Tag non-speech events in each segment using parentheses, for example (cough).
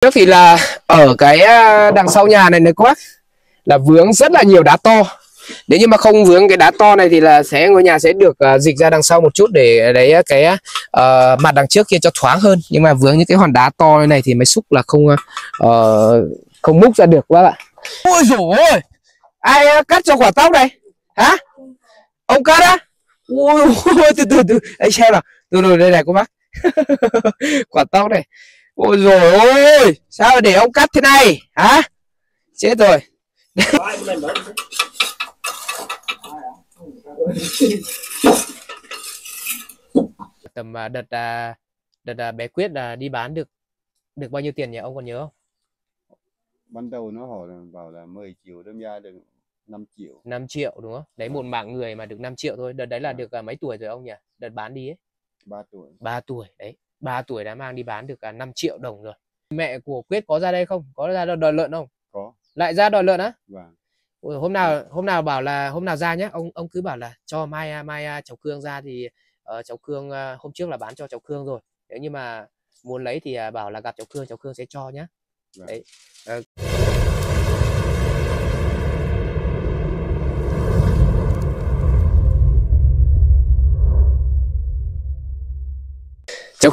trước thì là ở cái à, đằng sau nhà này này quá bác là vướng rất là nhiều đá to. Nếu như mà không vướng cái đá to này thì là sẽ ngôi nhà sẽ được uh, dịch ra đằng sau một chút để đấy à, cái uh, mặt đằng trước kia cho thoáng hơn. Nhưng mà vướng những cái hòn đá to này thì máy xúc là không uh, không múc ra được các bạn ôi dồi ôi ai cắt cho quả tóc này? Hả? Ông cắt á? Ôi, ôi từ từ từ. Anh xem nào. Từ từ đây này cô bác. (laughs) Quả tóc này ôi rồi ôi sao để ông cắt thế này? Hả? Chết rồi. (laughs) Tầm à, đợt à, đợt à, bé quyết là đi bán được được bao nhiêu tiền nhỉ? Ông còn nhớ không? Ban đầu nó hỏi là bảo là 10 triệu đâm ra được 5 triệu. 5 triệu đúng không? Đấy một mạng người mà được 5 triệu thôi. Đợt đấy là được mấy tuổi rồi ông nhỉ? Đợt bán đi ấy. 3 tuổi. 3 tuổi đấy 3 tuổi đã mang đi bán được cả 5 triệu đồng rồi. Mẹ của quyết có ra đây không? Có ra đòi lợn không? Có. Lại ra đòi lợn á? Vâng. Ủa, hôm nào hôm nào bảo là hôm nào ra nhé ông ông cứ bảo là cho mai mai cháu cương ra thì uh, cháu cương uh, hôm trước là bán cho cháu cương rồi. Nếu như mà muốn lấy thì uh, bảo là gặp cháu cương cháu cương sẽ cho nhé vâng. đấy. Uh,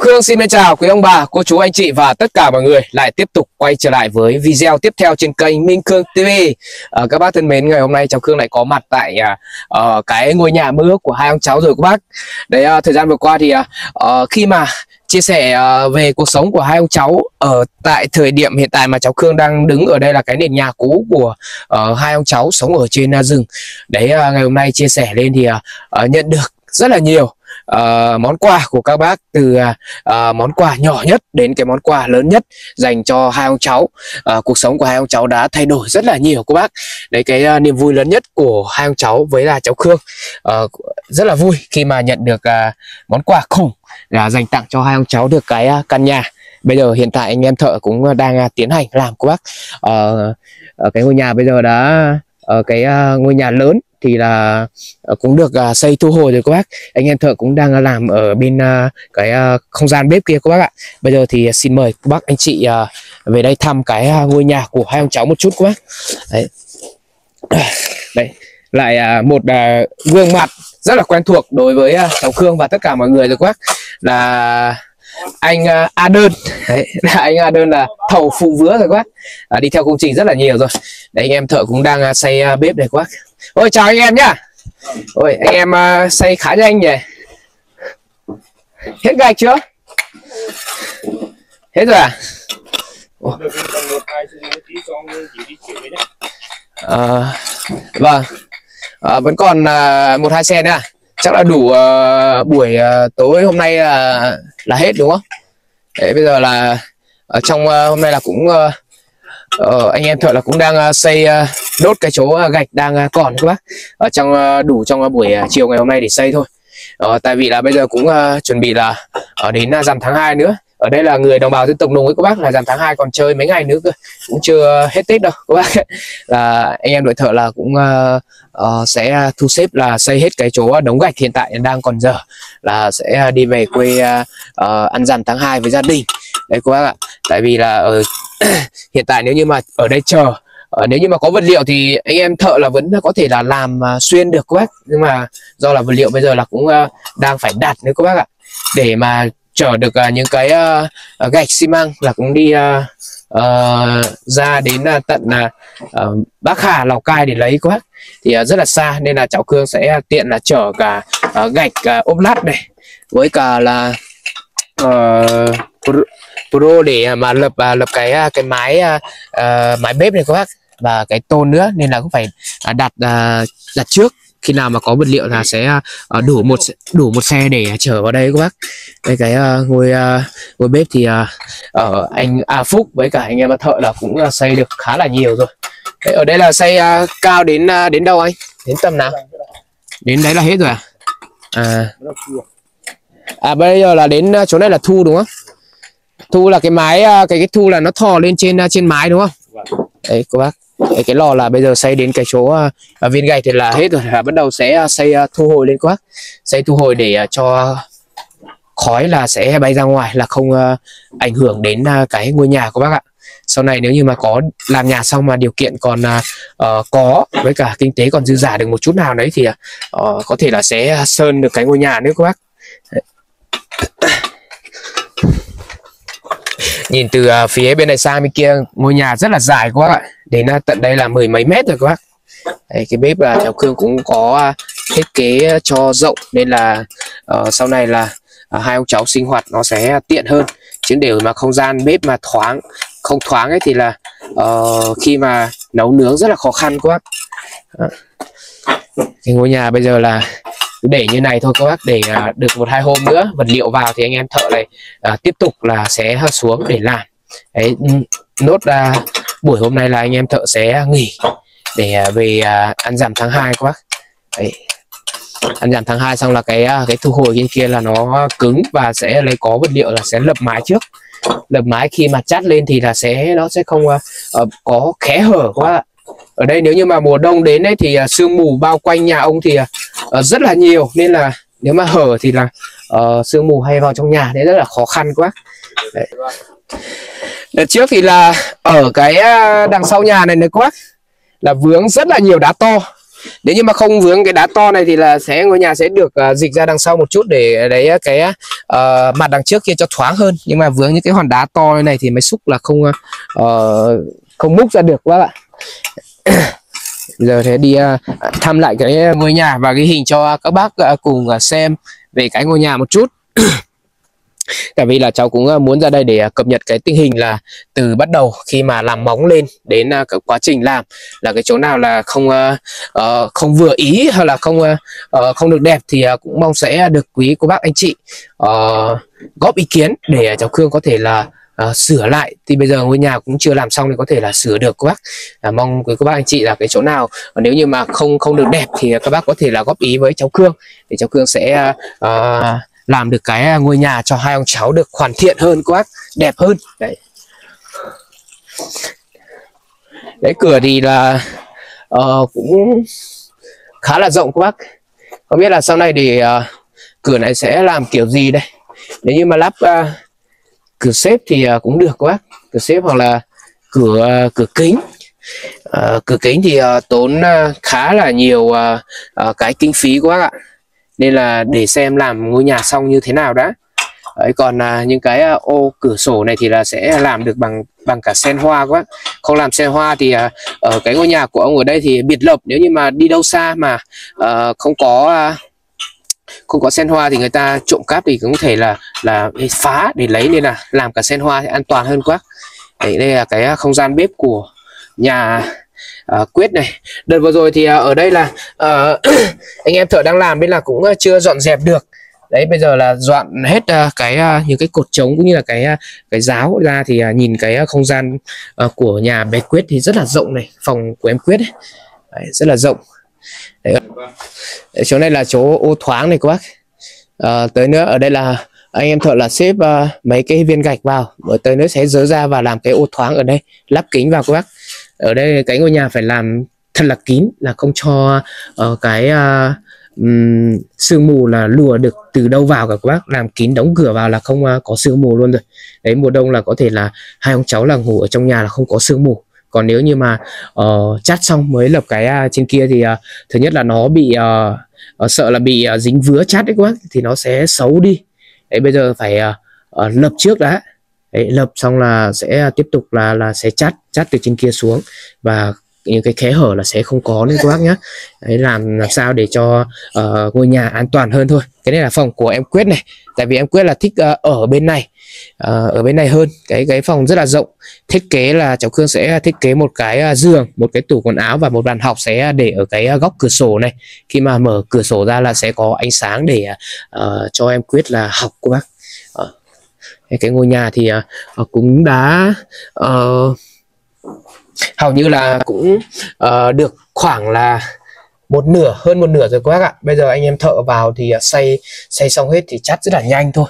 Khương xin chào quý ông bà, cô chú, anh chị và tất cả mọi người lại tiếp tục quay trở lại với video tiếp theo trên kênh Minh Khương TV. À, ờ, các bác thân mến, ngày hôm nay cháu Khương lại có mặt tại uh, cái ngôi nhà mơ ước của hai ông cháu rồi các bác. Đấy uh, thời gian vừa qua thì uh, khi mà chia sẻ về cuộc sống của hai ông cháu ở tại thời điểm hiện tại mà cháu Khương đang đứng ở đây là cái nền nhà cũ của uh, hai ông cháu sống ở trên uh, rừng. Đấy uh, ngày hôm nay chia sẻ lên thì uh, uh, nhận được rất là nhiều uh, món quà của các bác từ uh, món quà nhỏ nhất đến cái món quà lớn nhất dành cho hai ông cháu. Uh, cuộc sống của hai ông cháu đã thay đổi rất là nhiều các bác. Đấy cái uh, niềm vui lớn nhất của hai ông cháu với là cháu Khương. Uh, rất là vui khi mà nhận được uh, món quà khủng là dành tặng cho hai ông cháu được cái uh, căn nhà. Bây giờ hiện tại anh em thợ cũng đang uh, tiến hành làm các bác. Uh, cái ngôi nhà bây giờ đã uh, cái uh, ngôi nhà lớn thì là ờ, cũng được à, xây thu hồi rồi các bác. Anh em thợ cũng đang à, làm ở bên à, cái không gian bếp kia các bác ạ. Bây giờ thì xin mời các bác anh chị về đây thăm cái ngôi nhà của hai ông cháu một chút các bác. Đấy. (clears throat) Đấy lại một gương mặt rất là quen thuộc đối với cháu Khương và tất cả mọi người rồi các bác. Là anh A đơn đấy, (laughs) là anh A đơn là thầu phụ vứa rồi các bác. À, đi theo công trình rất là nhiều rồi. Đấy anh em thợ cũng đang xây bếp đây các bác ôi chào anh em nhá. Ôi anh em ờ, uh, xây khá nhanh nhỉ. Hết gạch chưa? Hết rồi à? À vâng. À, vẫn còn uh, một hai xe nữa à? chắc là đủ uh, buổi uh, tối hôm nay là là hết đúng không? Đấy, bây giờ là ở trong uh, hôm nay là cũng uh, ờ, anh em thợ là cũng đang ờ, xây ờ, đốt cái chỗ ờ, gạch đang còn các bác. Ở trong đủ trong buổi chiều ngày hôm nay để xây thôi. Ờ, tại vì là bây giờ cũng chuẩn bị là ở đến dằm tháng 2 nữa. Ở đây là người đồng bào dân tộc nùng với các bác là dằm tháng 2 còn chơi mấy ngày nữa cơ. Cũng chưa hết tết đâu các bác. (laughs) Là anh em đội thợ là cũng uh, sẽ thu xếp là xây hết cái chỗ đống gạch hiện tại đang còn dở. Là sẽ đi về quê uh, ăn dằm tháng 2 với gia đình. Đấy các bác ạ. Tại vì là ở (coughs) hiện tại nếu như mà ở đây chờ Ờ, nếu như mà có vật liệu thì anh em thợ là vẫn có thể là làm uh, xuyên được các bác. Nhưng mà do là vật liệu bây giờ là cũng uh, đang phải đặt nữa các bác ạ. Để mà chở được uh, những cái uh, gạch xi măng là cũng đi uh, uh, ra đến uh, tận uh, Bắc Hà Lào Cai để lấy các bác. Thì uh, rất là xa nên là cháu Cương sẽ tiện là chở cả uh, gạch uh, ốp lát này. Với cả là uh, pro để mà lập à, lập cái à, cái mái uh, mái bếp này các bác và cái tôn nữa nên là cũng phải đặt uh, đặt trước. Khi nào mà có vật liệu là sẽ uh, đủ một đủ một xe để chở vào đây các bác. Đây cái uh, ngôi uh, ngôi bếp thì uh, ở anh A Phúc với cả anh em thợ là cũng uh, xây được khá là nhiều rồi. Đấy, ở đây là xây uh, cao đến uh, đến đâu anh? Đến tầm nào? Đến đấy là hết rồi à? À, à bây giờ là đến chỗ này là thu đúng không? Thu là cái mái cái cái thu là nó thò lên trên trên mái đúng không? Đấy các bác. Cái, cái lò là bây giờ xây đến cái chỗ uh, viên gạch thì là hết rồi. Là bắt đầu sẽ uh, xây uh, thu hồi lên quá xây thu hồi để uh, cho khói là sẽ bay ra ngoài là không uh, ảnh hưởng đến uh, cái ngôi nhà của bác ạ. Sau này nếu như mà có làm nhà xong mà điều kiện còn uh, có với cả kinh tế còn dư giả được một chút nào đấy thì uh, có thể là sẽ sơn được cái ngôi nhà nữa các bác (laughs) nhìn từ uh, phía bên này sang bên kia ngôi nhà rất là dài quá ạ. Đến uh, tận đây là mười mấy mét rồi các bác. Đấy, cái bếp là cháu Cương cũng có uh, thiết kế cho rộng nên là uh, sau này là uh, hai ông cháu sinh hoạt nó sẽ tiện hơn. Chứ để mà không gian bếp mà thoáng không thoáng ấy thì là uh, khi mà nấu nướng rất là khó khăn các bác cái ngôi nhà bây giờ là để như này thôi các bác để uh, được một hai hôm nữa vật liệu vào thì anh em thợ này uh, tiếp tục là sẽ xuống để làm. Đấy ừ, nốt uh, buổi hôm nay là anh em thợ sẽ nghỉ để uh, về uh, ăn giảm tháng 2 các bác. Đấy. Ăn giảm tháng 2 xong là cái cái thu hồi bên kia là nó cứng và sẽ lấy có vật liệu là sẽ lập mái trước. Lập mái khi mà chát lên thì là sẽ nó sẽ không uh, có khé hở quá ở đây nếu như mà mùa đông đến đấy thì à, sương mù bao quanh nhà ông thì à, ờ, rất là nhiều. Nên là nếu mà hở thì là uh, sương mù hay vào trong nhà đấy rất là khó khăn quá. Đấy. đợt trước thì là ở cái à, đằng sau nhà này này quá. Là vướng rất là nhiều đá to. Nếu như mà không vướng cái đá to này thì là sẽ ngôi nhà sẽ được uh, dịch ra đằng sau một chút để đấy cái uh, mặt đằng trước kia cho thoáng hơn. Nhưng mà vướng những cái hòn đá to này thì máy xúc là không uh, không múc ra được quá. bạn. (coughs) giờ thế đi à, thăm lại cái ngôi nhà và ghi hình cho các bác à, cùng à, xem về cái ngôi nhà một chút. (coughs) Tại vì là cháu cũng muốn ra đây để cập nhật cái tình hình là từ bắt đầu khi mà làm móng lên đến cái quá trình làm. Là cái chỗ nào là không uh, không vừa ý hay là không uh, không được đẹp thì cũng mong sẽ được quý cô bác anh chị uh, góp ý kiến để cháu Khương có thể là uh, sửa lại. Thì bây giờ ngôi nhà cũng chưa làm xong thì có thể là sửa được các bác. À, mong quý cô bác anh chị là cái chỗ nào. Nếu như mà không không được đẹp thì các bác có thể là góp ý với cháu cương. Để cháu cương sẽ uh, làm được cái à, ngôi nhà cho hai ông cháu được hoàn thiện hơn các bác. Đẹp hơn. Đấy. Đấy cửa thì là uh, cũng khá là rộng các bác. Không biết là sau này thì uh, cửa này sẽ làm kiểu gì đây? Nếu như mà lắp uh, cửa xếp thì uh, cũng được các bác cửa xếp hoặc là cửa uh, cửa kính. Uh, cửa kính thì uh, tốn uh, khá là nhiều uh, uh, cái kinh phí các bác ạ. Nên là để xem làm ngôi nhà xong như thế nào đã. Đấy, còn à, những cái uh, ô cửa sổ này thì là sẽ làm được bằng bằng cả sen hoa quá. Không làm sen hoa thì à, ở cái ngôi nhà của ông ở đây thì biệt lập. Nếu như mà đi đâu xa mà à, không có à, không có sen hoa thì người ta trộm cắp thì cũng có thể là là phá để lấy nên là làm cả sen hoa thì an toàn hơn quá. Đấy, đây là cái à, không gian bếp của nhà uh, quyết này. Đợt vừa rồi thì uh, ở đây là uh, (clears throat) anh em thợ đang làm bên là cũng chưa dọn dẹp được. Đấy bây giờ là dọn hết uh, cái uh, những cái cột trống cũng như là cái uh, cái giáo ra thì uh, nhìn cái uh, không gian uh, của nhà bé quyết thì rất là rộng này phòng của em quyết ấy. Đấy, rất là rộng đấy, chỗ này là chỗ ô thoáng này các bác. À, tới nữa ở đây là anh em thợ là xếp uh, mấy cái viên gạch vào. Rồi tới nữa sẽ dỡ ra và làm cái ô thoáng ở đây lắp kính vào các bác. Ở đây cái ngôi nhà phải làm thật là kín là không cho uh, cái uh, um, sương mù là lùa được từ đâu vào cả các bác. Làm kín đóng cửa vào là không uh, có sương mù luôn rồi. Đấy mùa đông là có thể là hai ông cháu là ngủ ở trong nhà là không có sương mù còn nếu như mà ờ, uh, chát xong mới lập cái uh, trên kia thì uh, thứ nhất là nó bị uh, uh, sợ là bị uh, dính vứa chát đấy các bác thì nó sẽ xấu đi. Đấy bây giờ phải uh, uh, lập trước đã. Đấy, lập xong là sẽ tiếp tục là là sẽ chát chát từ trên kia xuống. Và những cái khé hở là sẽ không có nữa các bác nhé đấy làm làm sao để cho uh, ngôi nhà an toàn hơn thôi. Cái này là phòng của em quyết này. Tại vì em quyết là thích uh, ở bên này uh, ở bên này hơn cái cái phòng rất là rộng. Thiết kế là cháu Khương sẽ thiết kế một cái à, giường một cái tủ quần áo và một bàn học sẽ để ở cái à, góc cửa sổ này. Khi mà mở cửa sổ ra là sẽ có ánh sáng để uh, cho em quyết là học của bác. Uh, cái ngôi nhà thì uh, cũng đã uh, hầu như là cũng uh, được khoảng là một nửa hơn một nửa rồi các bác ạ. Bây giờ anh em thợ vào thì xây xây xong hết thì chắt rất là nhanh thôi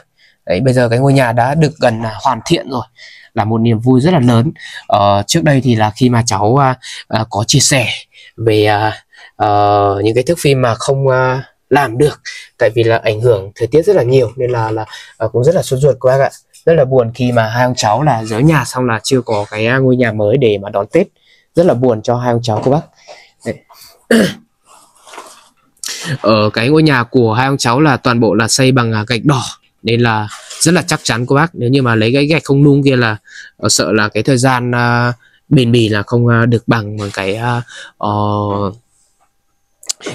đấy bây giờ cái ngôi nhà đã được gần là hoàn thiện rồi là một niềm vui rất là lớn. Ờ, trước đây thì là khi mà cháu à, à, có chia sẻ về à, à, những cái thước phim mà không à, làm được tại vì là ảnh hưởng thời tiết rất là nhiều nên là là à, cũng rất là sốt ruột các bác ạ. Rất là buồn khi mà hai ông cháu là giới nhà xong là chưa có cái à, ngôi nhà mới để mà đón Tết. Rất là buồn cho hai ông cháu cô bác. Đấy. ở cái ngôi nhà của hai ông cháu là toàn bộ là xây bằng à, gạch đỏ nên là rất là chắc chắn cô bác. Nếu như mà lấy cái gạch không nung kia là ờ, sợ là cái thời gian uh, bền bỉ là không uh, được bằng bằng cái uh, uh,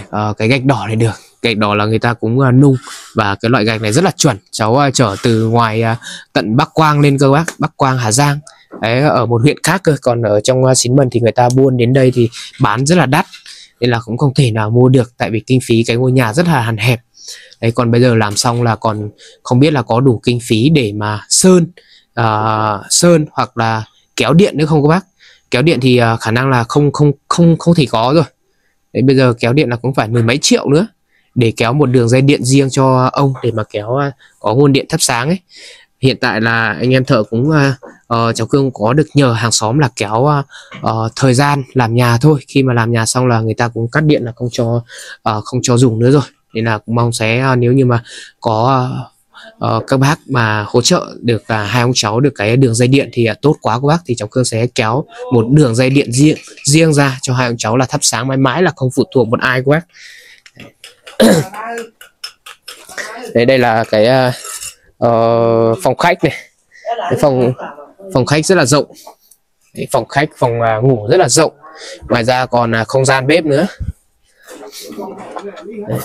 uh, cái gạch đỏ này được. Gạch đỏ là người ta cũng uh, nung. Và cái loại gạch này rất là chuẩn. Cháu uh, chở từ ngoài uh, tận Bắc Quang lên cơ bác. Bắc Quang Hà Giang. Đấy, ở một huyện khác cơ. Còn ở trong uh, Xín Mần thì người ta buôn đến đây thì bán rất là đắt. Nên là cũng không thể nào mua được. Tại vì kinh phí cái ngôi nhà rất là hàn hẹp đấy còn bây giờ làm xong là còn không biết là có đủ kinh phí để mà sơn uh, sơn hoặc là kéo điện nữa không các bác? Kéo điện thì uh, khả năng là không không không không thể có rồi. Đấy bây giờ kéo điện là cũng phải mười mấy triệu nữa để kéo một đường dây điện riêng cho ông để mà kéo uh, có nguồn điện thắp sáng ấy. Hiện tại là anh em thợ cũng uh, uh, cháu cương có được nhờ hàng xóm là kéo uh, uh, thời gian làm nhà thôi. Khi mà làm nhà xong là người ta cũng cắt điện là không cho uh, không cho dùng nữa rồi nên là cũng mong sẽ ờ, nếu như mà có uh, các bác mà hỗ trợ được uh, hai ông cháu được cái đường dây điện thì uh, tốt quá. Các bác thì cháu cương sẽ kéo một đường dây điện riêng riêng ra cho hai ông cháu là thắp sáng mãi mãi là không phụ thuộc một ai các bác. Đây đây là cái uh, uh, phòng khách này. Cái phòng phòng khách rất là rộng. Đấy, phòng khách phòng uh, ngủ rất là rộng. Ngoài ra còn uh, không gian bếp nữa. Đấy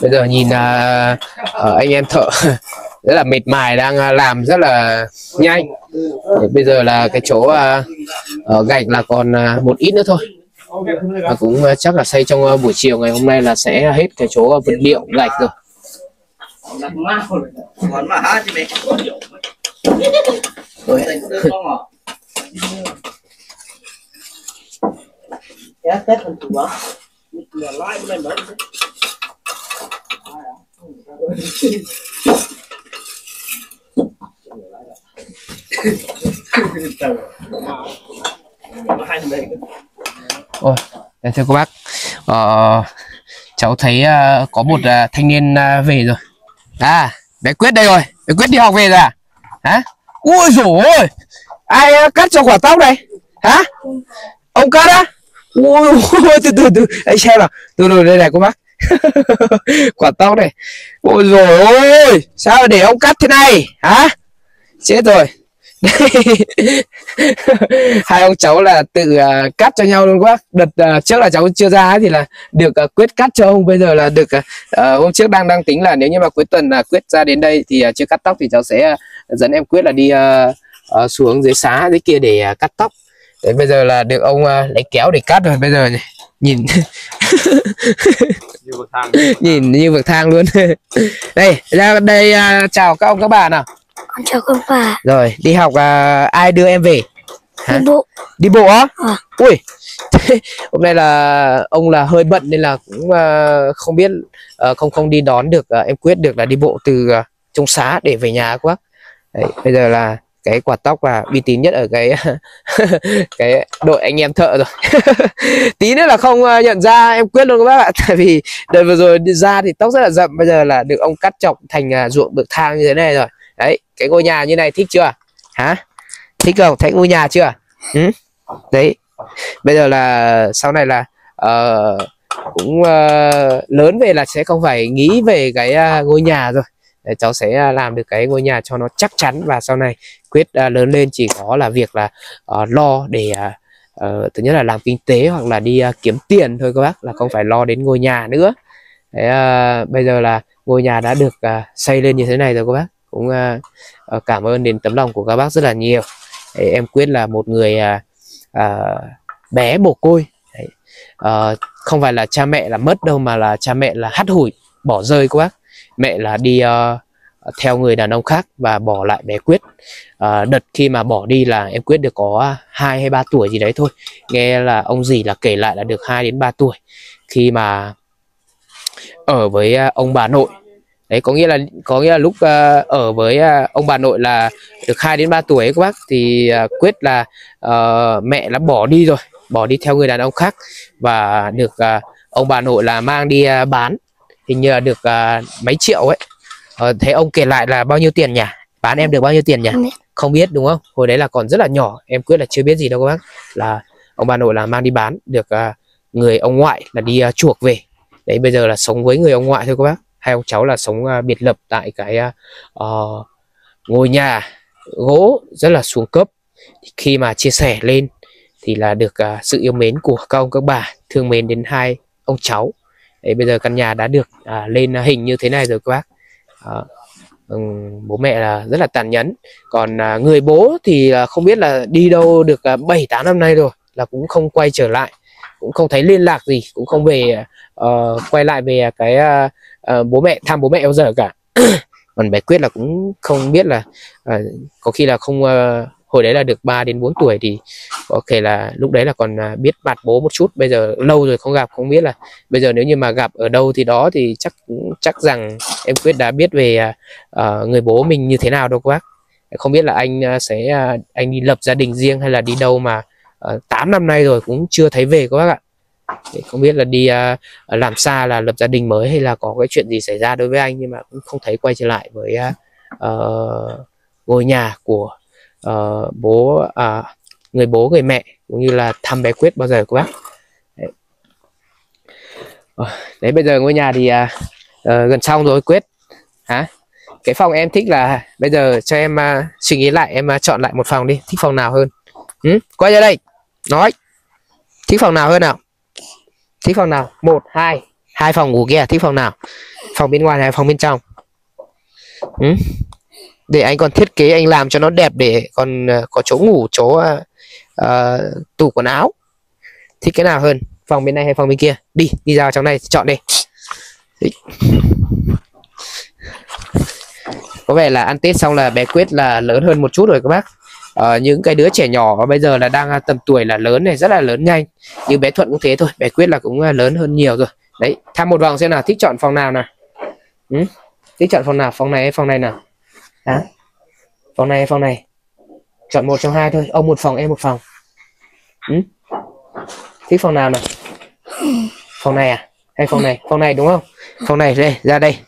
bây giờ nhìn uh, uh, anh em thợ (laughs) rất là mệt mài đang uh, làm rất là nhanh. Để bây giờ là cái chỗ uh, uh, gạch là còn uh, một ít nữa thôi. Và cũng uh, chắc là xây trong uh, buổi chiều ngày hôm nay là sẽ hết cái chỗ uh, vật liệu gạch rồi. Còn that's what you mày You're Ya, Tết mình tụi quá. Là lái bên đây nữa. Ôi, thưa cô bác, ờ, cháu thấy uh, có một uh, thanh niên uh, về rồi. À, bé Quyết đây rồi, bé Quyết đi học về rồi à? Hả? Ui dồi ôi, ai uh, cắt cho quả tóc này? Hả? Ông cắt á? Ui, ui từ từ từ, anh xem nào, từ từ đây này cô bác. (laughs) quả tóc này. Ôi rồi, ôi, sao để ông cắt thế này? Hả? Chết rồi. (laughs) hai ông cháu là tự uh, cắt cho nhau luôn quá đợt uh, trước là cháu chưa ra ấy, thì là được uh, quyết cắt cho ông bây giờ là được uh, hôm trước đang đang tính là nếu như mà cuối tuần uh, quyết ra đến đây thì uh, chưa cắt tóc thì cháu sẽ uh, dẫn em quyết là đi uh, uh, xuống dưới xá dưới kia để uh, cắt tóc Đấy, bây giờ là được ông uh, lấy kéo để cắt rồi bây giờ này, nhìn. Như bậc thang nhìn như bậc thang luôn. (laughs) Đây ra đây uh, chào các ông các bà nào Con chào con bà rồi đi học uh, ai đưa em về? Hả? đi bộ. Đi bộ á? Ờ. ui. (laughs) Hôm nay là ông là hơi bận nên là cũng ờ, không biết ờ, không không đi đón được ờ, em quyết được là đi bộ từ uh, trung xá để về nhà quá. Đấy, bây giờ là cái quạt tóc là uy tín nhất ở cái (laughs) cái đội anh em thợ rồi. (laughs) Tí nữa là không ờ, nhận ra em quyết luôn các bác ạ. (laughs) Tại vì đợt vừa rồi đi ra thì tóc rất là rậm bây giờ là được ông cắt chọc thành à, ruộng bậc thang như thế này rồi. Đấy cái ngôi nhà như này thích chưa? Hả? Thích không? Thấy ngôi nhà chưa? Ừ? đấy. Bây giờ là sau này là uh, cũng uh, lớn về là sẽ không phải nghĩ về cái uh, ngôi nhà rồi để cháu sẽ à, làm được cái ngôi nhà cho nó chắc chắn. Và sau này quyết uh, lớn lên chỉ có là việc là uh, lo để uh, uh, thứ nhất là làm kinh tế hoặc là đi uh, kiếm tiền thôi các bác là không phải lo đến ngôi nhà nữa. Đấy, uh, bây giờ là ngôi nhà đã được uh, xây lên như thế này rồi các bác. Cũng uh, uh, cảm ơn đến tấm lòng của các bác rất là nhiều. Đấy, em quyết là một người uh, uh, bé mồ côi. Đấy. uh, không phải là cha mẹ là mất đâu mà là cha mẹ là hắt hủi bỏ rơi các bác mẹ là đi uh, theo người đàn ông khác và bỏ lại bé quyết. Uh, đợt khi mà bỏ đi là em quyết được có hai hay ba tuổi gì đấy thôi. Nghe là ông dì là kể lại là được 2 đến 3 tuổi. Khi mà ở với ờ, ông bà nội. Đấy có nghĩa là có nghĩa là lúc uh, ở với uh, ông bà nội là được 2 đến 3 tuổi ấy các bác. Thì uh, quyết là uh, mẹ đã bỏ đi rồi bỏ đi theo người đàn ông khác. Và được uh, ông bà nội là mang đi uh, bán hình như là được à, mấy triệu ấy. Ờ, thế ông kể lại là bao nhiêu tiền nhỉ? Bán em được bao nhiêu tiền nhỉ? Không biết. không biết đúng không? Hồi đấy là còn rất là nhỏ em quyết là chưa biết gì đâu các bác. Là ông bà nội là mang đi bán được à, người ông ngoại là đi à, chuộc về. Đấy bây giờ là sống với người ông ngoại thôi các bác. Hai ông cháu là sống à, biệt lập tại cái ờ, ngôi nhà gỗ rất là xuống cấp. Khi mà chia sẻ lên thì là được à, sự yêu mến của các ông các bà thương mến đến hai ông cháu đấy bây giờ căn nhà đã được à, lên hình như thế này rồi các bác. À, bố mẹ là rất là tàn nhẫn. Còn à, người bố thì à, không biết là đi đâu được à, bảy tám năm nay rồi là cũng không quay trở lại cũng không thấy liên lạc gì cũng không về ờ, quay lại về cái à, à, bố mẹ thăm bố mẹ bao giờ cả. (coughs) Còn bé quyết là cũng không biết là à, có khi là không à, hồi đấy là được 3 đến 4 tuổi thì có thể là lúc đấy là còn à, biết mặt bố một chút. Bây giờ lâu rồi không gặp không biết là bây giờ nếu như mà gặp ở đâu thì đó thì chắc chắc rằng em quyết đã biết về uh, người bố mình như thế nào đâu các bác. Không biết là anh sẽ anh đi lập gia đình riêng hay là đi đâu mà uh, 8 năm nay rồi cũng chưa thấy về các bác ạ. Không biết là đi uh, làm xa là lập gia đình mới hay là có cái chuyện gì xảy ra đối với anh nhưng mà cũng không thấy quay trở lại với uh, ngôi nhà của uh, bố uh, người bố người mẹ cũng như là thăm bé quyết bao giờ các bác. Đấy. Ờ, đấy bây giờ ngôi nhà thì uh, uh, gần xong rồi quyết. Hả? Cái phòng em thích là bây giờ cho em uh, suy nghĩ lại em uh, chọn lại một phòng đi. Thích phòng nào hơn? Ừ? quay ra đây. Nói. Thích phòng nào hơn nào? Thích phòng nào? Một hai. Hai phòng ngủ kia thích phòng nào? Phòng bên ngoài hay phòng bên trong? Ừ? Để anh còn thiết kế anh làm cho nó đẹp để còn ờ, có chỗ ngủ chỗ uh, tủ quần áo. Thích cái nào hơn phòng bên này hay phòng bên kia? Đi đi ra trong này chọn đi. Có vẻ là ăn tết xong là bé quyết là lớn hơn một chút rồi các bác. Ờ, những cái đứa trẻ nhỏ bây giờ là đang tầm tuổi là lớn này rất là lớn nhanh. Như bé thuận cũng thế thôi bé quyết là cũng lớn hơn nhiều rồi. Đấy tham một vòng xem nào thích chọn phòng nào nào? Ừ? thích chọn phòng nào phòng này hay phòng này nào? Đó. phòng này phòng này. Chọn một trong hai thôi. Ông một phòng, em một phòng. Ừ? thích phòng nào nào? Phòng này à? Hay phòng này? Phòng này, đúng không? Phòng này, đây, ra đây.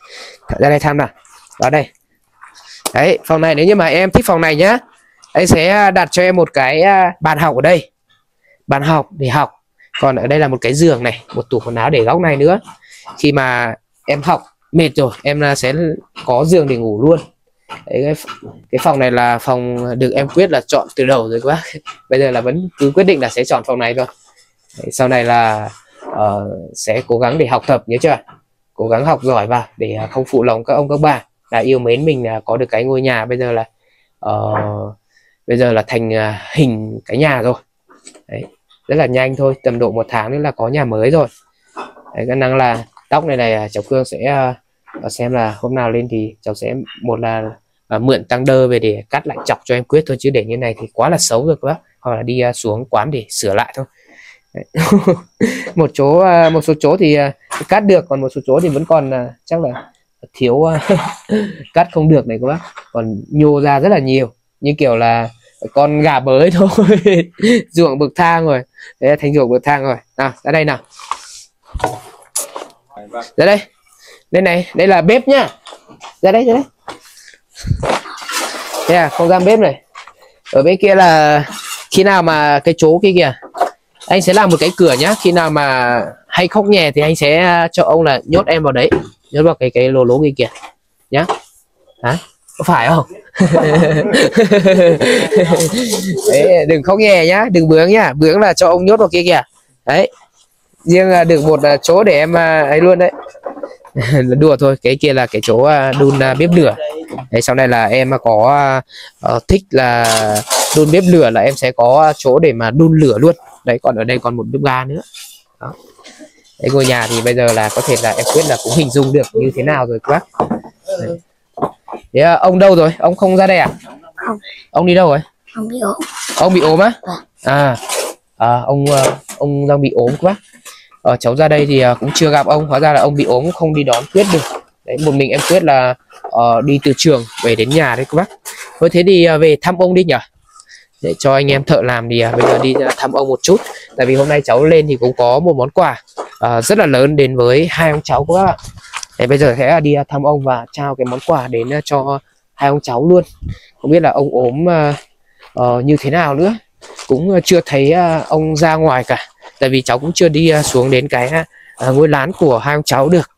Ra đây tham nào. Vào đây. Đấy, phòng này, nếu như mà em thích phòng này nhá, anh sẽ à, đặt cho em một cái à, bàn học ở đây. Bàn học để học. Còn ở đây là một cái giường này, một tủ quần áo để góc này nữa. Khi mà em học mệt rồi, em à, sẽ có giường để ngủ luôn. Đấy, cái, cái phòng này là phòng được em quyết là chọn từ đầu rồi các bác. (laughs) Bây giờ là vẫn cứ quyết định là sẽ chọn phòng này thôi. Đấy, sau này là uh, sẽ cố gắng để học tập nhớ chưa? Cố gắng học giỏi vào để à, không phụ lòng các ông các bà là yêu mến mình là có được cái ngôi nhà bây giờ là uh, bây giờ là thành uh, hình cái nhà rồi. Đấy, rất là nhanh thôi tầm độ một tháng nữa là có nhà mới rồi. Đấy, khả năng là tóc này này à, cháu Cương sẽ uh, và xem là hôm nào lên thì cháu sẽ một là à, mượn tăng đơ về để cắt lại chọc cho em quyết thôi chứ để như này thì quá là xấu rồi các bác. Hoặc là đi à, xuống quán để sửa lại thôi. (laughs) Một chỗ à, một số chỗ thì à, cắt được còn một số chỗ thì vẫn còn à, chắc là thiếu à, (laughs) cắt không được này các bác. Còn nhô ra rất là nhiều như kiểu là con gà bới thôi (laughs) ruộng bậc thang rồi. Đấy là thành ruộng bậc thang rồi. Nào ra đây nào. Ra đây đây này đây là bếp nhá. Ra đây ra đây. Đây là không gian bếp này. Ở bên kia là khi nào mà cái chỗ kia kìa. Anh sẽ làm một cái cửa nhá. Khi nào mà hay khóc nhè thì anh sẽ à, cho ông là nhốt em vào đấy. Nhốt vào cái cái lô lố kia kìa. Nhá. Hả? Có phải không? (laughs) Đấy, đừng khóc nhè nhá. Đừng bướng nhá. Bướng là cho ông nhốt vào kia kìa. Đấy. Riêng là được một à, chỗ để em à, ấy luôn đấy. (laughs) đùa thôi cái kia là cái chỗ à, đun à, bếp lửa đấy sau này là em có à, ờ, thích là đun bếp lửa là em sẽ có chỗ để mà đun lửa luôn đấy còn ở đây còn một bếp ga nữa đó đấy, ngôi nhà thì bây giờ là có thể là em quyết là cũng hình dung được như thế nào rồi các bác Đấy. Thế à, ông đâu rồi? Ông không ra đây à? Không. Ông đi đâu rồi? không biết ốm Ông bị ốm á? Vâng. À, à ông ông đang bị ốm quá. Ờ, cháu ra đây thì uh, cũng chưa gặp ông, hóa ra là ông bị ốm không đi đón Quyết được. Đấy, một mình em Quyết là uh, đi từ trường về đến nhà đấy các bác. Thôi thế thì uh, về thăm ông đi nhở? Để cho anh em thợ làm thì uh, bây giờ đi uh, thăm ông một chút. Tại vì hôm nay cháu lên thì cũng có một món quà uh, rất là lớn đến với hai ông cháu các bạn. Để bây giờ sẽ đi uh, thăm ông và trao cái món quà đến uh, cho hai ông cháu luôn không biết là ông ốm uh, uh, như thế nào nữa cũng chưa thấy uh, ông ra ngoài cả tại vì cháu cũng chưa đi à, xuống đến cái à, à, ngôi lán của hai ông cháu được.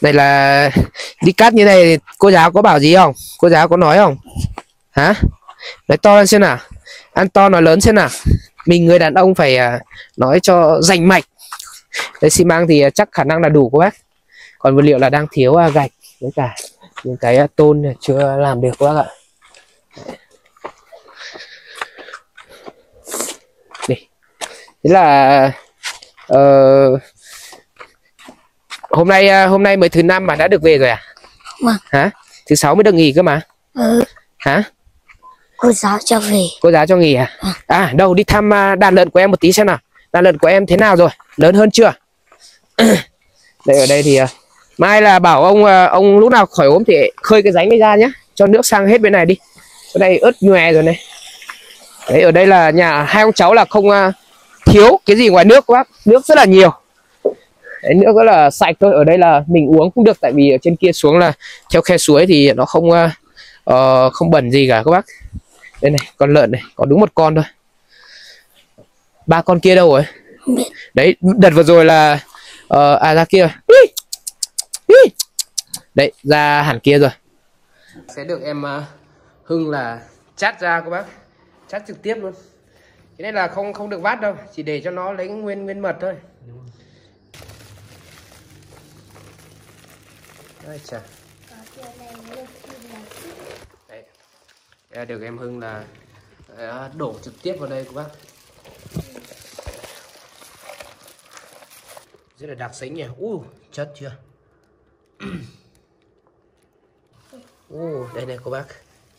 Đây là đi cắt như này cô giáo có bảo gì không? Cô giáo có nói không? Hả? Nói to lên xem nào. Ăn to nói lớn xem nào. Mình người đàn ông phải nói cho rành mạch. Đây xi măng thì chắc khả năng là đủ các bác. Còn vật liệu là đang thiếu gạch với cả những cái tôn chưa làm được các bác ạ. Thế là uh, hôm nay uh, hôm nay mới thứ năm mà đã được về rồi à? Vâng. hả? Thứ sáu mới được nghỉ cơ mà. Ừ, hả? Cô giáo cho về. cô giáo cho nghỉ à? À đâu đi thăm à, đàn lợn của em một tí xem nào. Đàn lợn của em thế nào rồi? Lớn hơn chưa? (clears throat) Đây ở đây thì à, mai là bảo ông à, ông lúc nào khỏi ốm thì khơi cái ránh này ra nhé cho nước sang hết bên này đi. Bên này ướt nhòe rồi này. Đấy ở đây là nhà hai ông cháu là không à, thiếu cái gì ngoài nước các bác nước rất là nhiều. Đấy, nước rất là sạch thôi. Ở đây là mình uống cũng được tại vì ở trên kia xuống là theo khe suối thì nó không uh, không bẩn gì cả các bác. Đây này con lợn này có đúng một con thôi. Ba con kia đâu rồi? Đấy đợt vừa rồi là uh, à ra kia. Rồi. Đấy ra hẳn kia rồi. Sẽ được em uh, hưng là chát ra các bác. Chát trực tiếp luôn cái này là không không được vát đâu chỉ để cho nó lấy nguyên nguyên mật thôi. Đây chà. Đấy. Được em Hưng là ờ, đổ trực tiếp vào đây các bác. Rất là đặc sánh nhỉ. U chất chưa? (coughs) U đây này các bác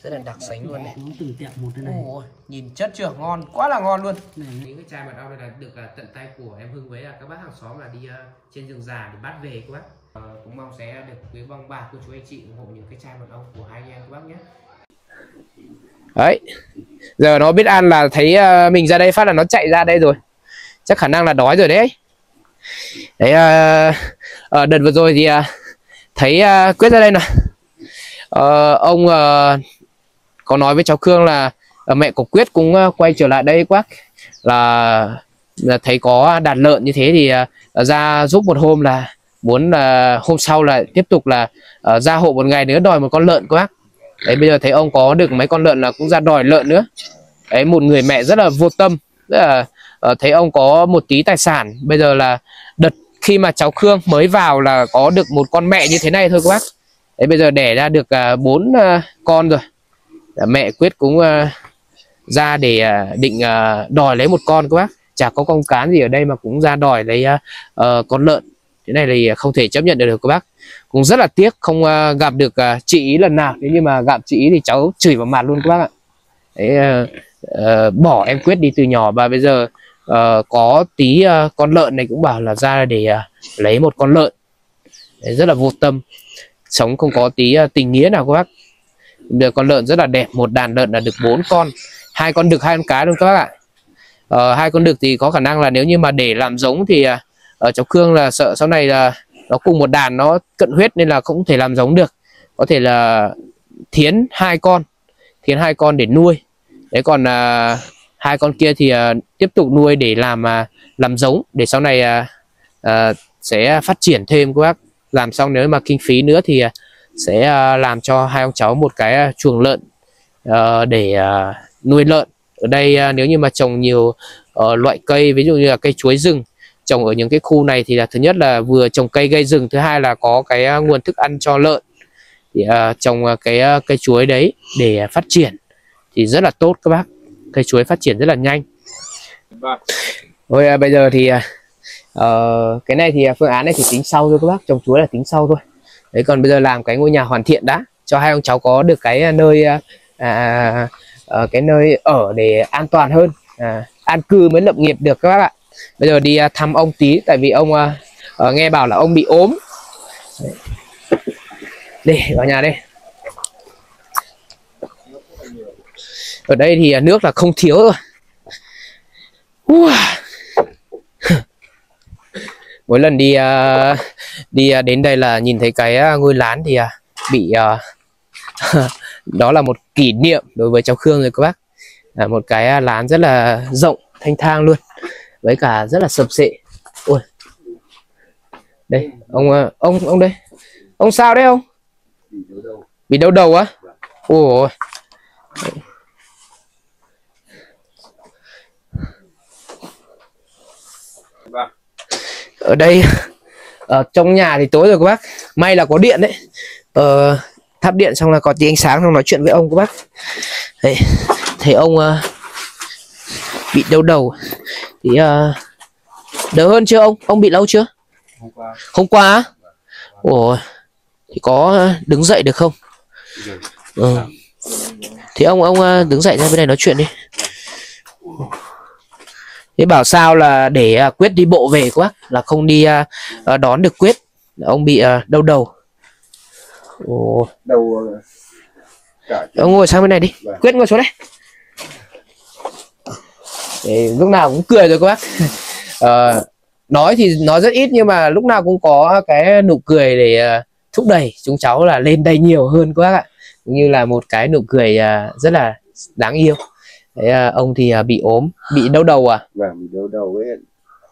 rất là đặc sánh luôn này. Nó từng tẹo một thế này Ôi, nhìn chất chưa ngon quá là ngon luôn. Này những cái chai mật ong này là được à, tận tay của em Hưng với à, các bác hàng xóm là đi à, trên rừng già để bắt về các bác. Ờ, cũng mong sẽ được quý vong bà cô chú anh chị ủng hộ những cái chai mật ong của hai anh em các bác nhé. Đấy. Giờ nó biết ăn là thấy à, mình ra đây phát là nó chạy ra đây rồi. Chắc khả năng là đói rồi đấy. Đấy à, à, đợt vừa rồi thì à, thấy à, quyết ra đây nè. Ờ, ông à, có nói với cháu Khương là ờ, mẹ của Quyết cũng ờ, quay trở lại đây quá. Là, là thấy có đàn lợn như thế thì ờ, ra giúp một hôm là muốn là hôm sau là tiếp tục là ra hộ một ngày nữa đòi một con lợn quá. Đấy bây giờ thấy ông có được mấy con lợn là cũng ra đòi lợn nữa. Đấy một người mẹ rất là vô tâm rất là thấy ông có một tí tài sản. Bây giờ là đợt khi mà cháu Khương mới vào là có được một con mẹ như thế này thôi các bác. Đấy bây giờ đẻ ra được bốn con rồi. Dạ, mẹ quyết cũng ờ, ra để ờ, định ờ, đòi lấy một con các bác. Chả có con cán gì ở đây mà cũng ra đòi lấy uh, con lợn. Thế này thì không thể chấp nhận được, được các bác. Cũng rất là tiếc không uh, gặp được uh, chị ý lần nào. Nếu như mà gặp chị ý thì cháu chửi vào mặt luôn các bác ạ. Đấy, uh, uh, bỏ em quyết đi từ nhỏ. Và bây giờ uh, có tí uh, con lợn này cũng bảo là ra để uh, lấy một con lợn. Đấy, rất là vô tâm. Sống không có tí uh, tình nghĩa nào các bác được con lợn rất là đẹp một đàn lợn là được bốn con. Hai con đực hai con cái luôn các bác ạ. Ờ, hai con đực thì có khả năng là nếu như mà để làm giống thì à, ở cháu cương là sợ sau này là nó cùng một đàn nó cận huyết nên là không thể làm giống được. Có thể là thiến hai con thiến hai con để nuôi. Đấy còn à, hai con kia thì à, tiếp tục nuôi để làm à, làm giống để sau này à, à, sẽ phát triển thêm các bác. Làm xong nếu mà kinh phí nữa thì à, sẽ à, làm cho hai ông cháu một cái à, chuồng lợn à, để nuôi lợn. Ở đây nếu như mà trồng nhiều ờ, loại cây ví dụ như là cây chuối rừng trồng ở những cái khu này thì là thứ nhất là vừa trồng cây gây rừng thứ hai là có cái nguồn thức ăn cho lợn thì trồng cái cây chuối đấy để phát triển thì rất là tốt các bác. Cây chuối phát triển rất là nhanh. Thôi à, bây giờ thì uh, cái này thì phương án này thì tính sau thôi các bác trồng chuối là tính sau thôi đấy còn bây giờ làm cái ngôi nhà hoàn thiện đã cho hai ông cháu có được cái à, nơi à, à, à, cái nơi ở để an toàn hơn à, an cư mới lập nghiệp được các bác ạ. Bây giờ đi à, thăm ông tí tại vì ông à, ờ, nghe bảo là ông bị ốm. Đấy. đi vào nhà đây. Ở đây thì nước là không thiếu rồi. Wow, (laughs) mỗi lần đi uh, đi à, đến đây là nhìn thấy cái à, ngôi lán thì à, bị (laughs) đó là một kỷ niệm đối với cháu Khương rồi các bác. Là một cái lán rất là rộng, thanh thang luôn, với cả rất là sập sệ. Ôi. Đây, ông ông ông đây. Ông sao đấy ông? Bị đau đầu á? Ôi. Ở đây ở trong nhà thì tối rồi các bác. May là có điện đấy. Ờ, thắp điện xong là có tí ánh sáng xong nói chuyện với ông các bác. Đấy thấy ông ờ, bị đau đầu. Thì ờ, đỡ hơn chưa ông? Ông bị lâu chưa? Hôm qua. Hôm qua ủa thì có ờ, đứng dậy được không? Ừ. thì ông ông ờ, đứng dậy ra bên này nói chuyện đi thế bảo sao là để ờ, quyết đi bộ về quá là không đi ờ, ờ, đón được quyết. Ông bị đau đầu. Ồ. Đầu ông ngồi sang bên này đi. Vâng. quyết ngồi xuống đây. Để lúc nào cũng cười rồi các bác. (laughs) Ờ, nói thì nói rất ít nhưng mà lúc nào cũng có cái nụ cười để thúc đẩy chúng cháu là lên đây nhiều hơn các bác ạ. Cũng như là một cái nụ cười rất là đáng yêu Đấy, ờ, ông thì ờ, bị ốm bị đau đầu à? Và mình đau đầu với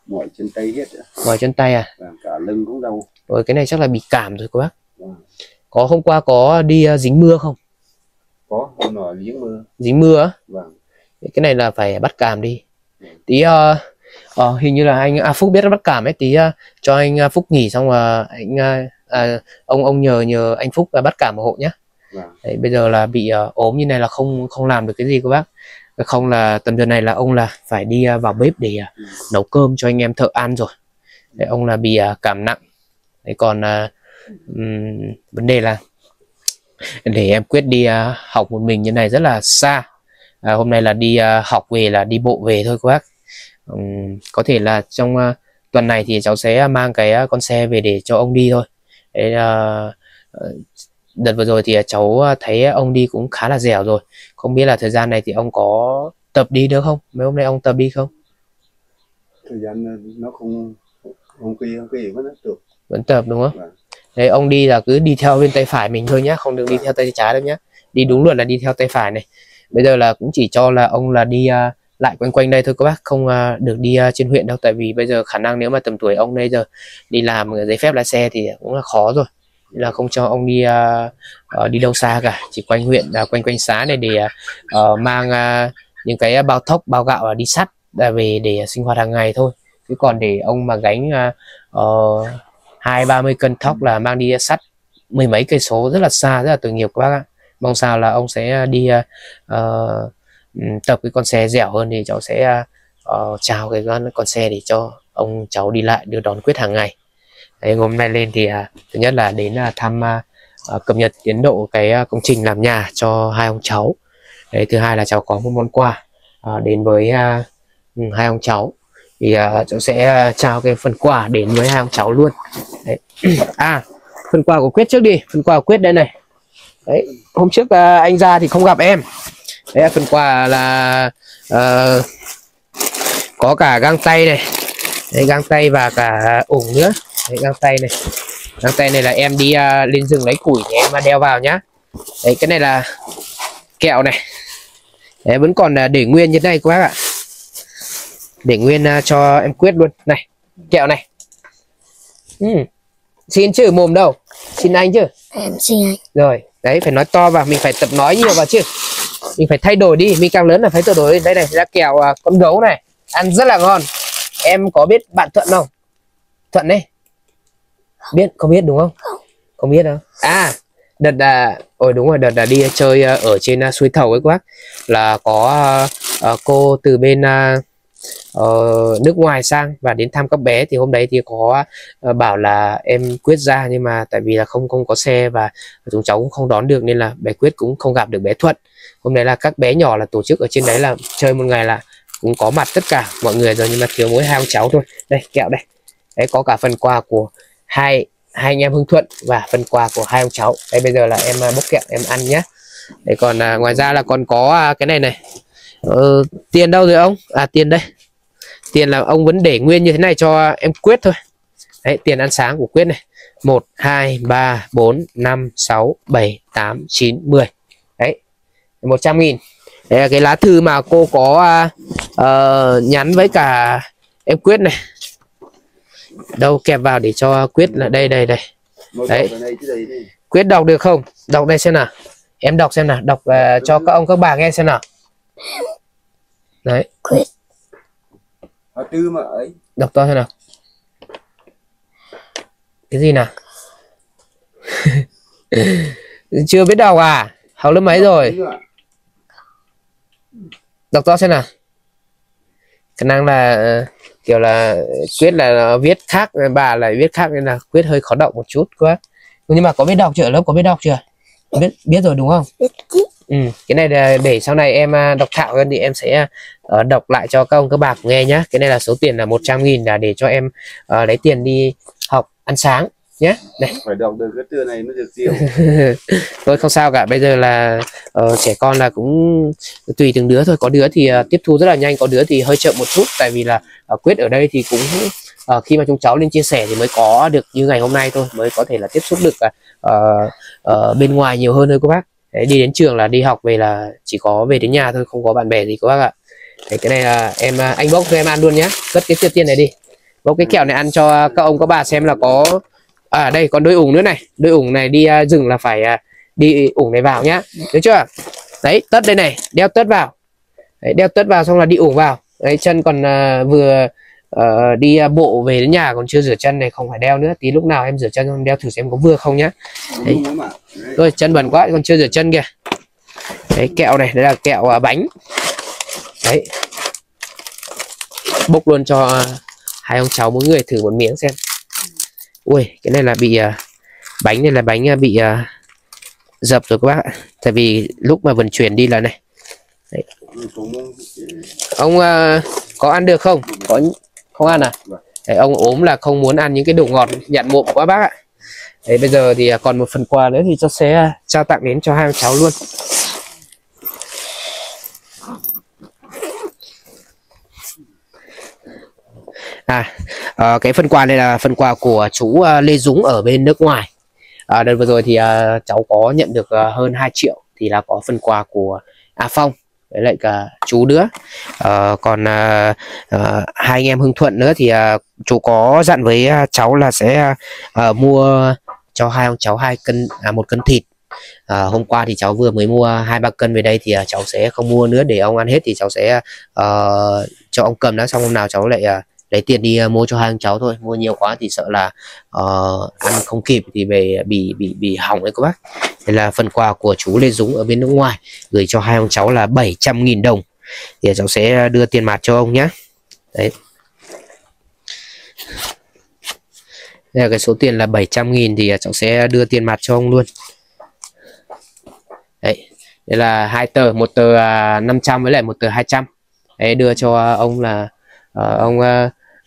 mỏi chân tay hết ngoài chân tay à? Và cả lưng cũng đau. Rồi cái này chắc là bị cảm rồi các bác. Vâng. có hôm qua có đi ờ, dính mưa không? Có hôm nọ giếng mưa. Dính mưa á? Vâng. Cái này là phải bắt cảm đi. Tí uh, ờ, hình như là anh à, Phúc biết bắt cảm ấy. Tí uh, cho anh à, Phúc nghỉ xong là anh uh, à, ông ông nhờ nhờ anh Phúc uh, bắt cảm một hộ nhé vâng. Đấy, bây giờ là bị uh, ốm như này là không không làm được cái gì các bác không là tầm giờ này là ông là phải đi à, vào bếp để à, nấu cơm cho anh em thợ ăn rồi. Đấy, ông là bị à, cảm nặng. Đấy, còn uh, vấn đề là để em quyết đi uh, học một mình như này rất là xa. À, hôm nay là đi uh, học về là đi bộ về thôi các bác. Có thể là trong uh, tuần này thì cháu sẽ mang cái uh, con xe về để cho ông đi thôi. Đấy, uh, đợt vừa rồi thì cháu uh, thấy ông đi cũng khá là dẻo rồi. Không biết là thời gian này thì ông có tập đi được không? Mấy hôm nay ông tập đi không? Thời gian ờ, nó không không kỳ không kỳ vẫn được vẫn tập đúng không? Vâng. đấy ông đi là cứ đi theo bên tay phải mình thôi nhá không được đi theo tay trái đâu nhá. Đi đúng luật là đi theo tay phải này. Bây giờ là cũng chỉ cho là ông là đi à, lại quanh quanh đây thôi các bác không à, được đi à, trên huyện đâu. Tại vì bây giờ khả năng nếu mà tầm tuổi ông bây giờ đi làm giấy phép lái xe thì cũng là khó rồi là không cho ông đi uh, đi đâu xa cả. Chỉ quanh huyện uh, quanh quanh xã này để uh, mang uh, những cái bao thóc bao gạo uh, đi sắt là về để sinh hoạt hàng ngày thôi. Chứ còn để ông mà gánh ờ, hai ba mươi cân thóc là mang đi sắt mười mấy cây số rất là xa rất là tội nghiệp các bác ạ. Mong sao là ông sẽ đi uh, tập cái con xe dẻo hơn thì cháu sẽ uh, chào cái con xe để cho ông cháu đi lại đưa đón quyết hàng ngày. Đấy, hôm nay lên thì à, thứ nhất là đến à, thăm à, à, cập nhật tiến độ cái à, công trình làm nhà cho hai ông cháu. Đấy, thứ hai là cháu có một món quà à, đến với à, ừ, hai ông cháu. Thì à, cháu sẽ à, trao cái phần quà đến với hai ông cháu luôn. Đấy. (clears throat) à phần quà của quyết trước đi phần quà của quyết đây này. Đấy hôm trước à, anh ra thì không gặp em. Đấy là phần quà là à, có cả găng tay này. Đấy, găng tay và cả ủng nữa đấy, găng tay này. Găng tay này là em đi à, lên rừng lấy củi thì em đeo vào nhá. Đấy cái này là kẹo này. Đấy vẫn còn à, để nguyên như thế này các bác ạ. Để nguyên à, cho em quyết luôn. Này kẹo này. Ừ. xin chữ mồm đâu? Xin anh chứ? Em xin anh. Rồi đấy phải nói to vào mình phải tập nói nhiều vào chứ. Mình phải thay đổi đi mình càng lớn là phải thay đổi. Đây này ra kẹo à, con gấu này ăn rất là ngon. Em có biết bạn thuận không? Thuận đấy biết không biết đúng không? Không. Biết đâu à đợt là ôi đúng rồi đợt là đi chơi à, ở trên à, suối thầu ấy bác là có à, à, cô từ bên à, ờ, nước ngoài sang và đến thăm các bé. Thì hôm đấy thì có ờ, bảo là em quyết ra nhưng mà tại vì là không không có xe và chúng cháu cũng không đón được nên là bé quyết cũng không gặp được bé thuận. Hôm đấy là các bé nhỏ là tổ chức ở trên đấy là chơi một ngày là cũng có mặt tất cả mọi người rồi nhưng mà thiếu mỗi hai ông cháu thôi. Đây kẹo đây. Đấy có cả phần quà của hai hai anh em hưng thuận và phần quà của hai ông cháu. Đây bây giờ là em à, bốc kẹo em ăn nhé đấy còn à, ngoài ra là còn có à, cái này này. Ờ, tiền đâu rồi ông? À tiền đây. Tiền là ông vẫn để nguyên như thế này cho em quyết thôi. Đấy tiền ăn sáng của quyết này. 1 2 3 4 5 6 7 8 9 10 đấy 100 nghìn. Đây là cái lá thư mà cô có uh, nhắn với cả em Quyết này đâu kẹp vào để cho Quyết là đây đây đây. Đấy. Quyết đọc được không? Đọc đây xem nào. Em đọc xem nào. Đọc uh, cho các ông các bà nghe xem nào. Đấy. Quyết. Họ tư mà ấy. đọc to xem nào. Cái gì nào? (laughs) Chưa biết đọc à? Học lớp mấy rồi? đọc to xem nào khả năng là ờ, kiểu là quyết là nó viết khác bà lại viết khác nên là quyết hơi khó đọc một chút quá. Nhưng mà có biết đọc chưa? Ở lớp có biết đọc chưa? Biết biết rồi đúng không? Ừ cái này là để sau này em à, đọc thạo hơn thì em sẽ ờ, đọc lại cho các ông các bà nghe nhá. Cái này là số tiền là 100 nghìn là để cho em ờ, lấy tiền đi học ăn sáng nhé này. Phải đọc được cái từ này nó được diệu. (laughs) thôi không sao cả. Bây giờ là ờ, trẻ con là cũng tùy từng đứa thôi. Có đứa thì ờ, tiếp thu rất là nhanh có đứa thì hơi chậm một chút. Tại vì là ờ, quyết ở đây thì cũng ờ, khi mà chúng cháu lên chia sẻ thì mới có được như ngày hôm nay thôi. Mới có thể là tiếp xúc được ờ, ờ, bên ngoài nhiều hơn thôi các bác. Đấy, đi đến trường là đi học về là chỉ có về đến nhà thôi không có bạn bè gì các bác ạ. Đấy, cái này là em anh bốc cho em ăn luôn nhé cất cái tiền tiền này đi. Bốc cái kẹo này ăn cho các ông các bà xem là có à đây còn đôi ủng nữa này. Đôi ủng này đi à, uh, rừng là phải uh, đi ủng này vào nhá. Được chưa? Đấy tất đây này đeo tất vào. Đấy, đeo tất vào xong là đi ủng vào. Đấy chân còn uh, vừa uh, đi uh, bộ về đến nhà còn chưa rửa chân này không phải đeo nữa. Tí lúc nào em rửa chân xong đeo thử xem có vừa không nhá. Đấy. Rồi chân bẩn quá còn chưa rửa chân kìa. Đấy kẹo này đây là kẹo uh, bánh. Đấy. Bốc luôn cho uh, hai ông cháu mỗi người thử một miếng xem ui cái này là bị à, bánh này là bánh à, bị à, dập rồi các bác ạ. Tại vì lúc mà vận chuyển đi là này. Muốn- ông à, có ăn được không? Có không ăn à. Đấy, ông ốm là không muốn ăn những cái đồ ngọt nhạt mộm quá bác ạ. Đấy, bây giờ thì còn một phần quà nữa thì cho sẽ trao tặng đến cho hai cháu luôn. À à, cái phần quà này là phần quà của chú ờ, Lê Dũng ở bên nước ngoài. À, đợt vừa rồi thì à, cháu có nhận được à, hơn 2 triệu thì là có phần quà của A Phong với lại cả chú nữa. À, còn à, à, hai anh em Hưng Thuận nữa thì à, chú có dặn với à, cháu là sẽ à, mua cho hai ông cháu hai cân à, một cân thịt. À, hôm qua thì cháu vừa mới mua hai ba cân về đây thì à, cháu sẽ không mua nữa để ông ăn hết thì cháu sẽ à, cho ông cầm đó xong hôm nào cháu lại à, lấy tiền đi ờ, mua cho hai ông cháu thôi. Mua nhiều quá thì sợ là uh, ăn không kịp thì về bị bị bị hỏng đấy các bác. Đây là phần quà của chú Lê Dũng ở bên nước ngoài gửi cho hai ông cháu là 700.000 đồng. Thì ờ, cháu sẽ đưa tiền mặt cho ông nhé đấy. Đây là cái số tiền là 700.000 thì cháu sẽ đưa tiền mặt cho ông luôn. Đấy. Đây là hai tờ một tờ à, 500 với lại một tờ 200 đấy đưa cho ông là uh, ông uh,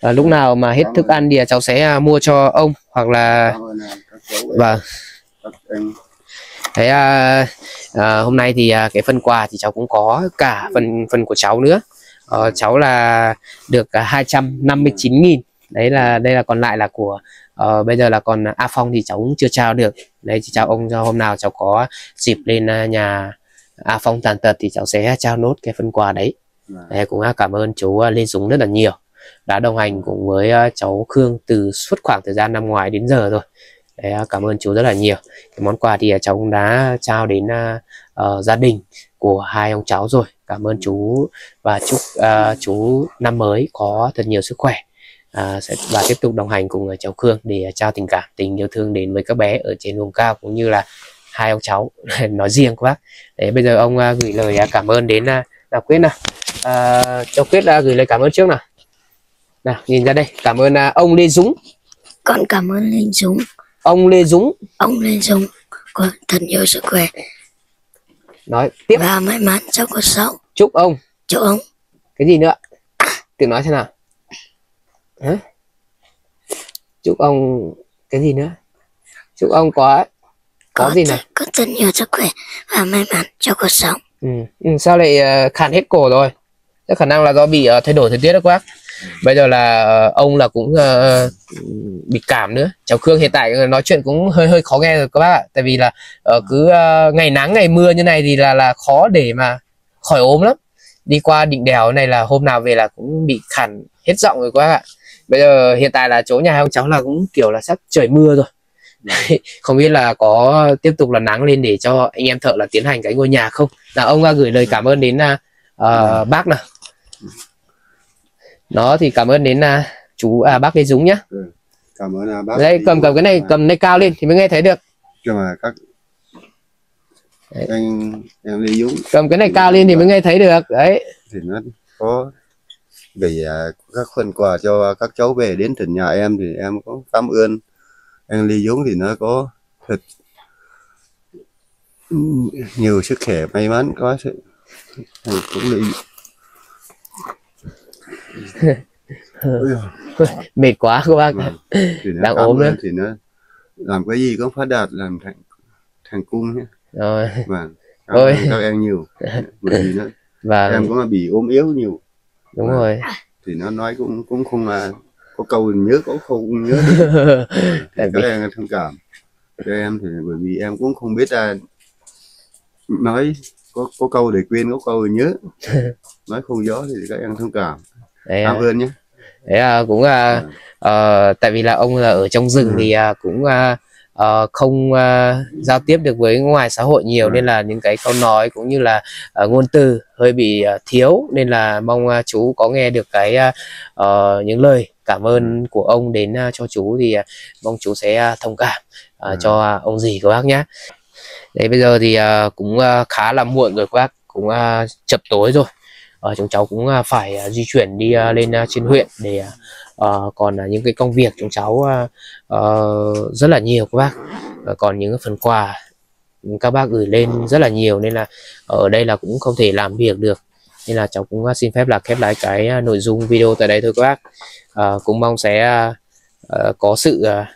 à, lúc nào mà hết thức ăn thì cháu sẽ à, mua cho ông hoặc là vâng và. Thế à, à, hôm nay thì à, cái phần quà thì cháu cũng có cả phần phần của cháu nữa. à, cháu là được à, 259.000. Đấy là đây là còn lại là của ờ, bây giờ là còn A Phong thì cháu cũng chưa trao được. Đấy thì chào ông cho hôm nào cháu có dịp lên à, nhà A Phong tàn tật thì cháu sẽ trao nốt cái phần quà đấy. Đấy, cũng cảm ơn chú à, Lê Dũng rất là nhiều đã đồng hành cùng với ờ, cháu Khương từ suốt khoảng thời gian năm ngoái đến giờ rồi. Đấy, ờ, cảm ơn chú rất là nhiều. Cái món quà thì ờ, cháu cũng đã trao đến uh, gia đình của hai ông cháu rồi. Cảm ơn chú và chúc uh, chú năm mới có thật nhiều sức khỏe. À, sẽ và tiếp tục đồng hành cùng cháu Khương để trao tình cảm tình yêu thương đến với các bé ở trên vùng cao cũng như là hai ông cháu. (laughs) Nói riêng của bác để bây giờ ông uh, gửi lời cảm ơn đến uh, Đào Quyết nào. À, cháu Quyết uh, gửi lời cảm ơn trước nào nào nhìn ra đây. Cảm ơn à, ông Lê Dũng. Con cảm ơn Linh Dũng. Ông Lê Dũng. Ông Linh Dũng có thật nhiều sức khỏe. Nói tiếp. Và may mắn trong cuộc sống. Chúc ông. Chúc ông. Cái gì nữa? Tự nói xem nào? Hả? chúc ông cái gì nữa? Chúc ông có có gì nào? có thật nhiều sức khỏe và may mắn trong cuộc sống. Ừ. Ừ, sao lại ờ, khàn hết cổ rồi? Chắc khả năng là do bị ờ, thay đổi thời tiết đó quá bây giờ là ờ, ông là cũng ờ, bị cảm nữa. Cháu Khương hiện tại nói chuyện cũng hơi hơi khó nghe rồi các bác ạ. Tại vì là ờ, cứ ờ, ngày nắng ngày mưa như này thì là là khó để mà khỏi ốm lắm. Đi qua định đèo này là hôm nào về là cũng bị khản hết giọng rồi các bác ạ. Bây giờ hiện tại là chỗ nhà ông cháu là cũng kiểu là sắp trời mưa rồi. (laughs) Không biết là có tiếp tục là nắng lên để cho anh em thợ là tiến hành cái ngôi nhà không? Là ông à, gửi lời cảm ơn đến ờ, bác nào nó thì cảm ơn đến à, chú à, bác Lê Dũng nhá. Cảm ơn à, bác đây cầm cầm cái này cầm này cao lên thì mới nghe thấy được. Cho mà các Đấy. anh em Lê Dũng. Cầm cái này cao lên thì mới nghe thấy được. Đấy. Thì nó có gửi à, các phần quà cho các cháu về đến tận nhà em thì em có cảm ơn. Anh Lê Dũng thì nó có thật nhiều sức khỏe may mắn có sự cũng giời, (laughs) mệt quá các bác. Vâng. Đang ốm nữa. thì nó làm cái gì cũng phát đạt làm thành thành cung nhé. Rồi. Vâng. Ôi. các em nhiều. (laughs) Bởi vì nó và em cũng là bị ốm yếu nhiều. Đúng rồi. Thì nó nói cũng cũng không là có câu nhớ có không nhớ. (laughs) Tại thì các em thông cảm. Cho em thì bởi vì em cũng không biết là nói có có câu để quên có câu để nhớ. Nói không rõ thì các em thông cảm đấy, cảm à, ơn nhé đấy à, cũng à, ờ, tại vì là ông là ở trong rừng Ừ. thì à, cũng à, ờ, không à, giao tiếp được với ngoài xã hội nhiều Vâng. nên là những cái câu nói cũng như là à, ngôn từ hơi bị à, thiếu nên là mong à, chú có nghe được cái à, ờ, những lời cảm ơn của ông đến à, cho chú thì à, mong chú sẽ à, thông cảm à, Vâng. cho à, ông dì các bác nhé đấy bây giờ thì à, cũng à, khá là muộn rồi các bác cũng à, chập tối rồi uh, chúng cháu cũng uh, phải uh, di chuyển đi uh, lên uh, trên huyện để uh, còn uh, những cái công việc chúng cháu uh, uh, rất là nhiều các bác. Uh, còn những phần quà các bác gửi lên rất là nhiều nên là ở đây là cũng không thể làm việc được. Nên là cháu cũng xin phép là khép lại cái nội dung video tại đây thôi các bác. À, cũng mong sẽ à, có sự à,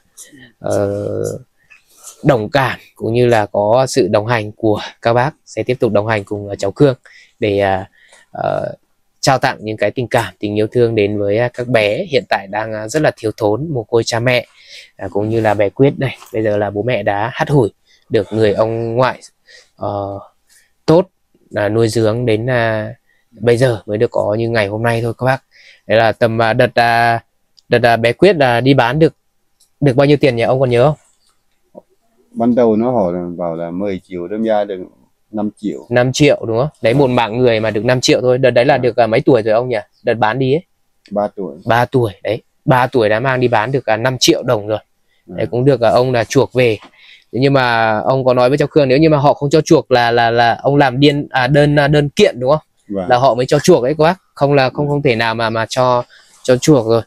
đồng cảm cũng như là có sự đồng hành của các bác sẽ tiếp tục đồng hành cùng cháu cương để à, Ờ, trao tặng những cái tình cảm tình yêu thương đến với à, các bé hiện tại đang à, rất là thiếu thốn mồ côi cha mẹ à, cũng như là bé Quyết này. Bây giờ là bố mẹ đã hắt hủi được người ông ngoại uh, tốt uh, nuôi dưỡng đến uh, bây giờ mới được có như ngày hôm nay thôi các bác. Đấy là tầm uh, đợt uh, đợt uh, bé Quyết là đi bán được được bao nhiêu tiền nhỉ? Ông còn nhớ không? Ban đầu nó hỏi là bảo là 10 triệu đâm ra được 5 triệu. 5 triệu đúng không? Đấy một mạng người mà được 5 triệu thôi. Đợt đấy là được à, mấy tuổi rồi ông nhỉ? Đợt bán đi ấy. 3 tuổi. 3 tuổi đấy. 3 tuổi đã mang đi bán được à, 5 triệu đồng rồi. Đấy cũng được à, ông là chuộc về. Nhưng mà ông có nói với cháu Khương nếu như mà họ không cho chuộc là là là ông làm điên à, đơn à, đơn kiện đúng không? Và là họ mới cho chuộc đấy bác không là không không thể nào mà mà cho cho chuộc rồi.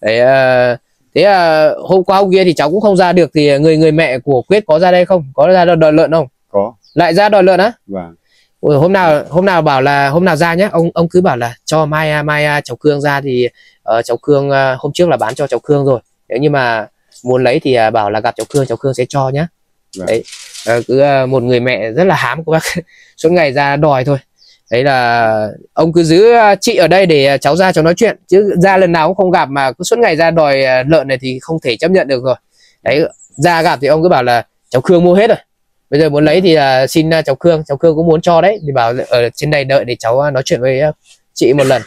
Đấy à, thế à, hôm qua hôm kia thì cháu cũng không ra được thì người người mẹ của quyết có ra đây không? Có ra đòi, đòi lợn không lại ra đòi lợn á? Và Ôi, hôm nào hôm nào bảo là hôm nào ra nhé ông ông cứ bảo là cho mai mai cháu Cương ra thì ờ, cháu Cương à, hôm trước là bán cho cháu Cương rồi. Nếu như mà muốn lấy thì à, bảo là gặp cháu Cương cháu Cương sẽ cho nhá. Vâng. đấy. Ờ, cứ à, một người mẹ rất là hám của bác. (laughs) Suốt ngày ra đòi thôi. Đấy là ông cứ giữ chị ở đây để cháu ra cháu nói chuyện. Chứ ra lần nào cũng không gặp mà cứ suốt ngày ra đòi lợn này thì không thể chấp nhận được rồi. Đấy ra gặp thì ông cứ bảo là cháu Cương mua hết rồi bây giờ muốn lấy thì à, xin à, cháu Cương cháu Cương cũng muốn cho đấy. Thì bảo là ở trên đây đợi để cháu à, nói chuyện với à, chị một lần.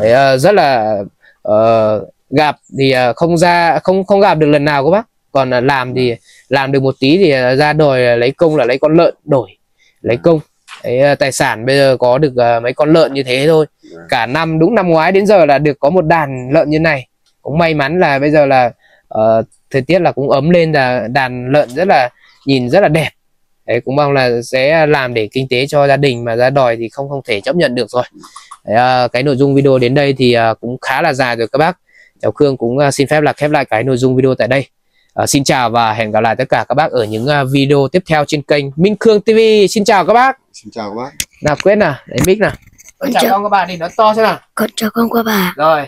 Đấy, à, rất là ờ, gặp thì không ra không không gặp được lần nào các bác. Còn làm thì làm được một tí thì ra đòi lấy công là lấy con lợn đổi lấy công. Đấy, tài sản bây giờ có được à, mấy con lợn như thế thôi. Vâng. cả năm đúng năm ngoái đến giờ là được có một đàn lợn như này. Cũng may mắn là bây giờ là ờ, thời tiết là cũng ấm lên là đàn lợn rất là nhìn rất là đẹp đấy cũng mong là sẽ làm để kinh tế cho gia đình mà ra đòi thì không không thể chấp nhận được rồi. Đấy, à, cái nội dung video đến đây thì à, cũng khá là dài rồi các bác. Cháu Khương cũng à, xin phép là khép lại cái nội dung video tại đây. À, xin chào và hẹn gặp lại tất cả các bác ở những à, video tiếp theo trên kênh Minh Khương TV xin chào các bác. Xin chào các bác. Nào quên nào lấy mic nào. Con chào chào. con các bạn đi nói to xem nào. Con chào con qua bà. rồi